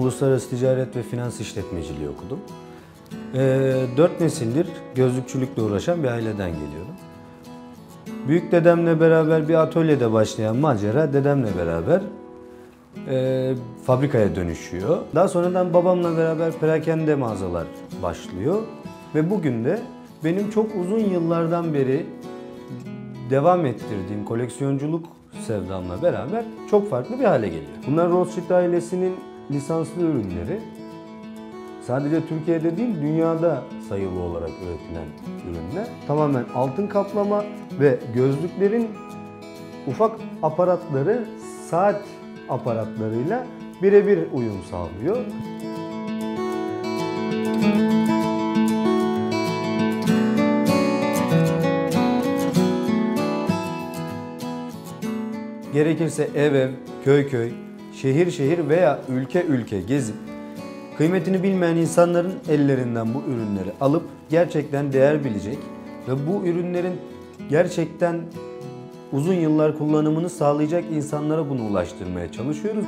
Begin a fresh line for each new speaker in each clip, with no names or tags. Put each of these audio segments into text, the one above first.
Uluslararası Ticaret ve Finans İşletmeciliği okudum. Ee, dört nesildir gözlükçülükle uğraşan bir aileden geliyorum. Büyük dedemle beraber bir atölyede başlayan macera dedemle beraber e, fabrikaya dönüşüyor. Daha sonradan babamla beraber perakende mağazalar başlıyor. Ve bugün de benim çok uzun yıllardan beri devam ettirdiğim koleksiyonculuk sevdamla beraber çok farklı bir hale geliyor. Bunlar Rothschild ailesinin lisanslı ürünleri. Sadece Türkiye'de değil, dünyada sayılı olarak üretilen ürünler. Tamamen altın kaplama ve gözlüklerin ufak aparatları saat aparatlarıyla birebir uyum sağlıyor. Gerekirse ev ev, köy köy, şehir şehir veya ülke ülke gezip kıymetini bilmeyen insanların ellerinden bu ürünleri alıp gerçekten değer bilecek ve bu ürünlerin gerçekten uzun yıllar kullanımını sağlayacak insanlara bunu ulaştırmaya çalışıyoruz.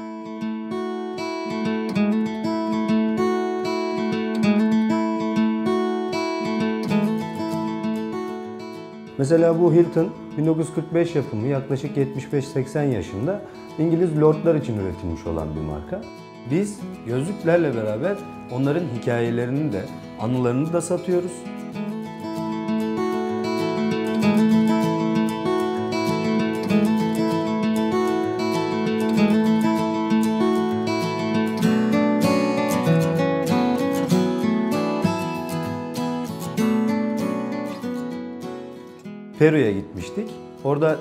Mesela bu Hilton 1945 yapımı yaklaşık 75-80 yaşında İngiliz lordlar için üretilmiş olan bir marka. Biz gözlüklerle beraber onların hikayelerini de anılarını da satıyoruz. Peru'ya gitmiştik. Orada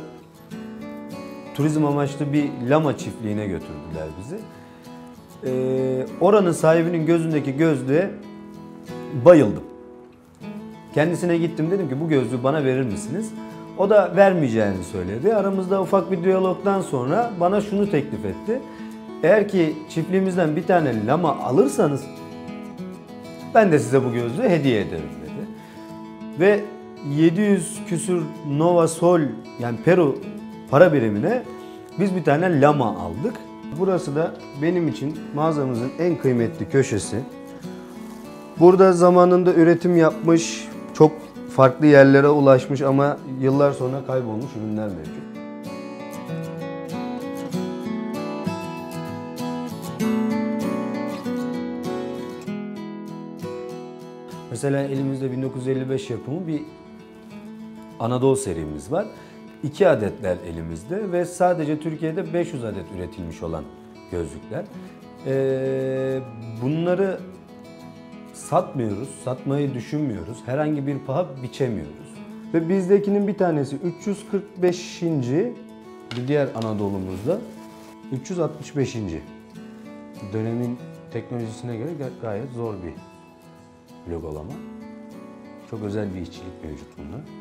turizm amaçlı bir lama çiftliğine götürdüler bizi. Ee, oranın sahibinin gözündeki gözlüğe bayıldım. Kendisine gittim dedim ki bu gözlüğü bana verir misiniz? O da vermeyeceğini söyledi. Aramızda ufak bir diyalogdan sonra bana şunu teklif etti. Eğer ki çiftliğimizden bir tane lama alırsanız ben de size bu gözlüğü hediye ederim dedi. Ve 700 küsür Nova Sol yani Peru para birimine biz bir tane lama aldık. Burası da benim için mağazamızın en kıymetli köşesi. Burada zamanında üretim yapmış, çok farklı yerlere ulaşmış ama yıllar sonra kaybolmuş ürünler mevcut. Mesela elimizde 1955 yapımı bir Anadolu serimiz var. İki adetler elimizde ve sadece Türkiye'de 500 adet üretilmiş olan gözlükler. Ee, bunları satmıyoruz, satmayı düşünmüyoruz. Herhangi bir paha biçemiyoruz. Ve bizdekinin bir tanesi 345. bir diğer Anadolu'muzda 365. Dönemin teknolojisine göre gayet zor bir logolama. Çok özel bir işçilik mevcut bunda.